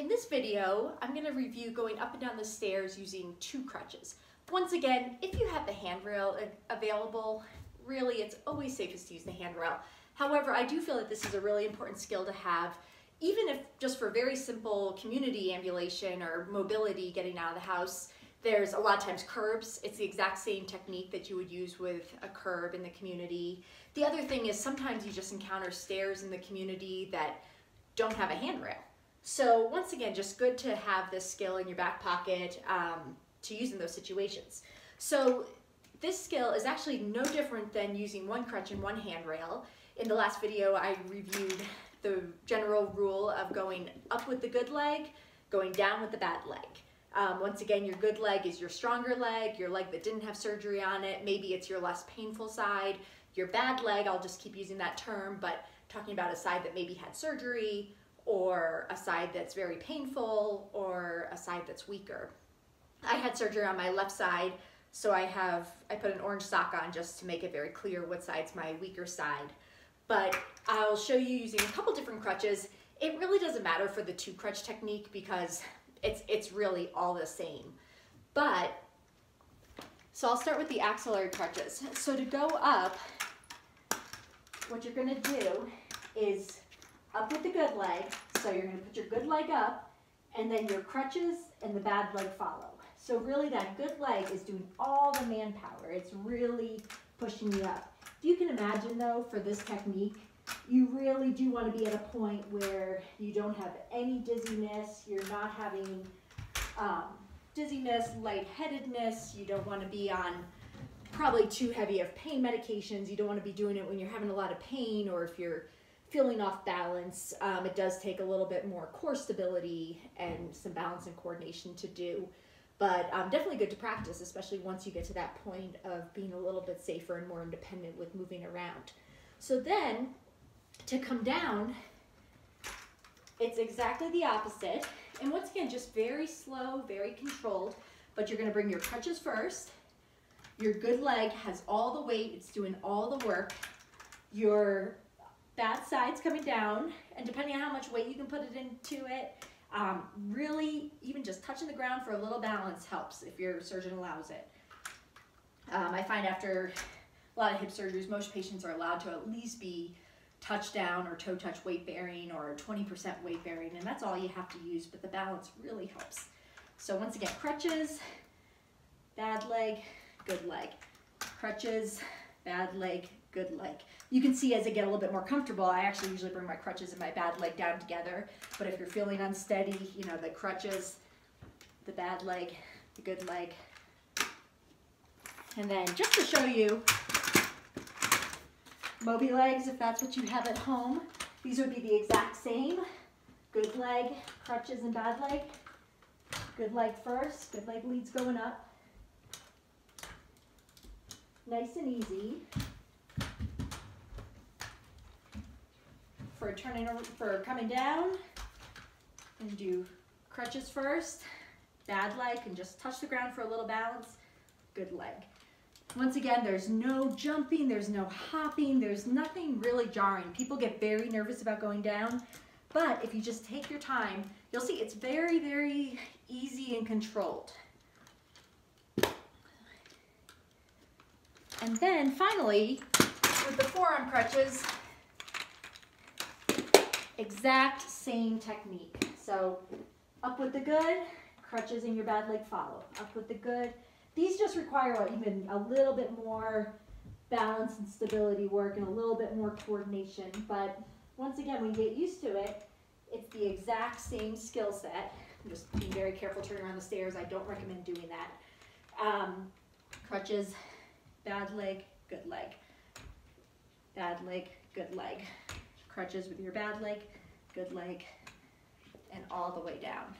In this video, I'm going to review going up and down the stairs using two crutches. Once again, if you have the handrail available, really it's always safest to use the handrail. However, I do feel that this is a really important skill to have, even if just for very simple community ambulation or mobility getting out of the house. There's a lot of times curbs. It's the exact same technique that you would use with a curb in the community. The other thing is sometimes you just encounter stairs in the community that don't have a handrail. So once again, just good to have this skill in your back pocket um, to use in those situations. So this skill is actually no different than using one crutch and one handrail. In the last video, I reviewed the general rule of going up with the good leg, going down with the bad leg. Um, once again, your good leg is your stronger leg, your leg that didn't have surgery on it. Maybe it's your less painful side. Your bad leg, I'll just keep using that term, but talking about a side that maybe had surgery or a side that's very painful or a side that's weaker. I had surgery on my left side, so I have, I put an orange sock on just to make it very clear what side's my weaker side. But I'll show you using a couple different crutches. It really doesn't matter for the two crutch technique because it's, it's really all the same. But, so I'll start with the axillary crutches. So to go up, what you're gonna do is up with the good leg. So you're gonna put your good leg up and then your crutches and the bad leg follow. So really that good leg is doing all the manpower. It's really pushing you up. If you can imagine though, for this technique, you really do want to be at a point where you don't have any dizziness, you're not having um, dizziness, lightheadedness, you don't want to be on probably too heavy of pain medications, you don't want to be doing it when you're having a lot of pain or if you're feeling off balance. Um, it does take a little bit more core stability and some balance and coordination to do but um, definitely good to practice, especially once you get to that point of being a little bit safer and more independent with moving around. So then to come down, it's exactly the opposite. And once again, just very slow, very controlled, but you're gonna bring your crutches first. Your good leg has all the weight, it's doing all the work. Your bad side's coming down, and depending on how much weight you can put it into it, um, really, even just touching the ground for a little balance helps if your surgeon allows it. Um, I find after a lot of hip surgeries, most patients are allowed to at least be touch down or toe touch weight bearing or 20% weight bearing, and that's all you have to use, but the balance really helps. So once again, crutches, bad leg, good leg. Crutches, bad leg, good leg. You can see as I get a little bit more comfortable, I actually usually bring my crutches and my bad leg down together. But if you're feeling unsteady, you know, the crutches, the bad leg, the good leg. And then just to show you, Mobilegs, if that's what you have at home, these would be the exact same. Good leg, crutches and bad leg. Good leg first, good leg leads going up. Nice and easy. for turning for coming down and do crutches first bad leg and just touch the ground for a little balance good leg once again there's no jumping there's no hopping there's nothing really jarring people get very nervous about going down but if you just take your time you'll see it's very very easy and controlled and then finally with the forearm crutches exact same technique. So up with the good, crutches and your bad leg follow. Up with the good. These just require even a little bit more balance and stability work and a little bit more coordination. But once again, when you get used to it, it's the exact same skill set. I'm just being very careful turning around the stairs. I don't recommend doing that. Um, crutches, bad leg, good leg. Bad leg, good leg crutches with your bad leg, good leg, and all the way down.